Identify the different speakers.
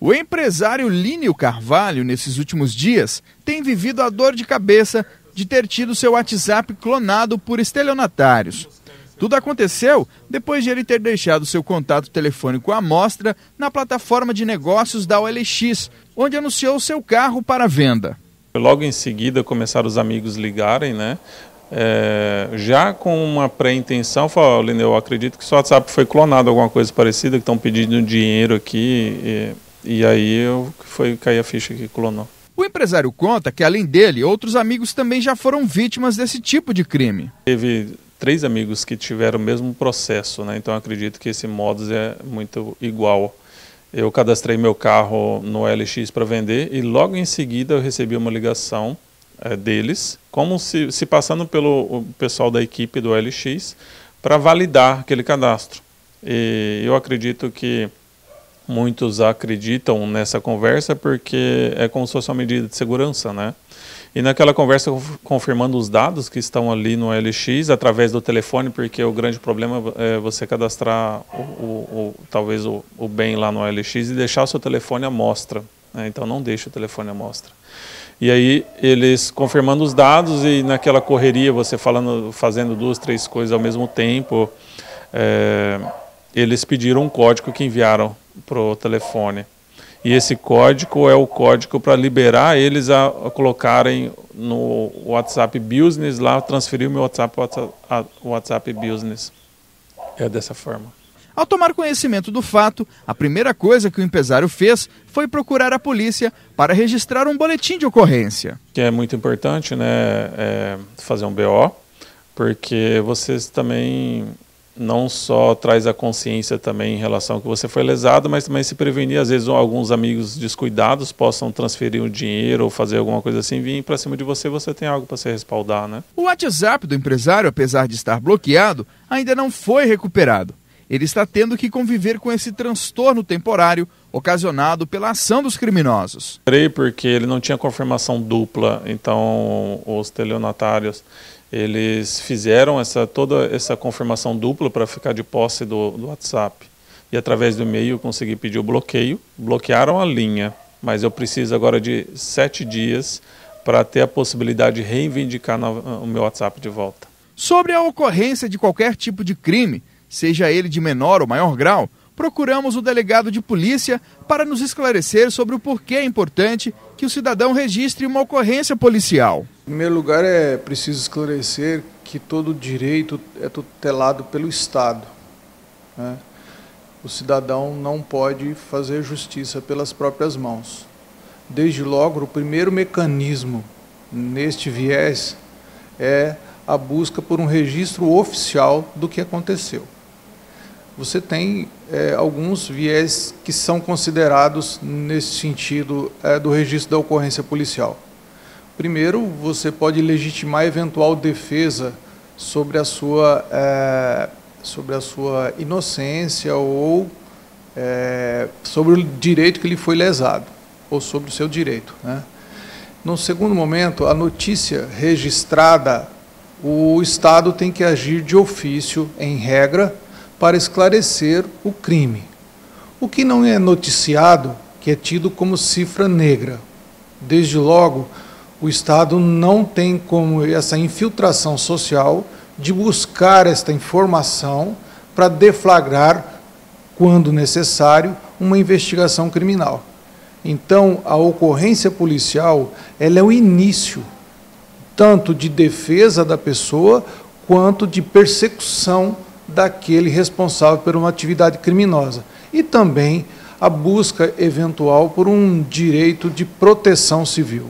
Speaker 1: O empresário Línio Carvalho, nesses últimos dias, tem vivido a dor de cabeça de ter tido seu WhatsApp clonado por estelionatários. Tudo aconteceu depois de ele ter deixado seu contato telefônico à mostra na plataforma de negócios da OLX, onde anunciou seu carro para venda.
Speaker 2: Logo em seguida começaram os amigos ligarem, né? É, já com uma pré-intenção, falou, eu acredito que seu WhatsApp foi clonado, alguma coisa parecida, que estão pedindo dinheiro aqui. E e aí eu, foi cair a ficha que clonou.
Speaker 1: O empresário conta que, além dele, outros amigos também já foram vítimas desse tipo de crime.
Speaker 2: Teve três amigos que tiveram o mesmo processo, né? então acredito que esse modus é muito igual. Eu cadastrei meu carro no LX para vender e logo em seguida eu recebi uma ligação é, deles, como se, se passando pelo pessoal da equipe do LX para validar aquele cadastro. E eu acredito que muitos acreditam nessa conversa porque é como se fosse uma medida de segurança, né? E naquela conversa confirmando os dados que estão ali no LX através do telefone, porque o grande problema é você cadastrar o, o, o talvez o, o, bem lá no LX e deixar o seu telefone à mostra. Né? Então não deixe o telefone à mostra. E aí eles confirmando os dados e naquela correria você falando, fazendo duas, três coisas ao mesmo tempo, é, eles pediram um código que enviaram para o telefone. E esse código é o código para liberar eles a, a, colocarem no WhatsApp Business lá, transferir o meu WhatsApp para o WhatsApp Business. É dessa forma.
Speaker 1: Ao tomar conhecimento do fato, a primeira coisa que o empresário fez foi procurar a polícia para registrar um boletim de ocorrência.
Speaker 2: Que é muito importante, né, é fazer um BO, porque vocês também não só traz a consciência também em relação ao que você foi lesado, mas também se prevenir, às vezes alguns amigos descuidados possam transferir o dinheiro ou fazer alguma coisa assim, vir para cima de você, você tem algo para se respaldar, né?
Speaker 1: O WhatsApp do empresário, apesar de estar bloqueado, ainda não foi recuperado. Ele está tendo que conviver com esse transtorno temporário ocasionado pela ação dos criminosos.
Speaker 2: Porque ele não tinha confirmação dupla, então os estelionatários eles fizeram essa, toda essa confirmação dupla para ficar de posse do, do WhatsApp. E através do e-mail eu consegui pedir o bloqueio, bloquearam a linha, mas eu preciso agora de sete dias para ter a possibilidade de reivindicar o meu WhatsApp de volta.
Speaker 1: Sobre a ocorrência de qualquer tipo de crime, seja ele de menor ou maior grau, procuramos o delegado de polícia para nos esclarecer sobre o porquê é importante que o cidadão registre uma ocorrência policial.
Speaker 3: Em primeiro lugar, é preciso esclarecer que todo direito é tutelado pelo Estado. Né? O cidadão não pode fazer justiça pelas próprias mãos. Desde logo, o primeiro mecanismo neste viés é a busca por um registro oficial do que aconteceu você tem é, alguns viés que são considerados nesse sentido é, do registro da ocorrência policial. Primeiro, você pode legitimar eventual defesa sobre a sua, é, sobre a sua inocência ou é, sobre o direito que lhe foi lesado, ou sobre o seu direito. Né? No segundo momento, a notícia registrada, o Estado tem que agir de ofício, em regra, para esclarecer o crime. O que não é noticiado, que é tido como cifra negra. Desde logo, o Estado não tem como essa infiltração social de buscar esta informação para deflagrar, quando necessário, uma investigação criminal. Então, a ocorrência policial ela é o início tanto de defesa da pessoa quanto de persecução daquele responsável por uma atividade criminosa. E também a busca eventual por um direito de proteção civil.